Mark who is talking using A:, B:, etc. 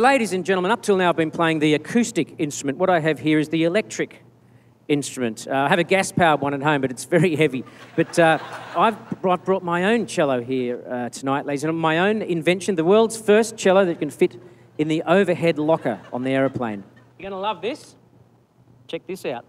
A: ladies and gentlemen, up till now I've been playing the acoustic instrument. What I have here is the electric instrument. Uh, I have a gas powered one at home, but it's very heavy. But uh, I've brought, my own cello here uh, tonight, ladies and gentlemen. My own invention, the world's first cello that can fit in the overhead locker on the aeroplane. You're going to love this. Check this out.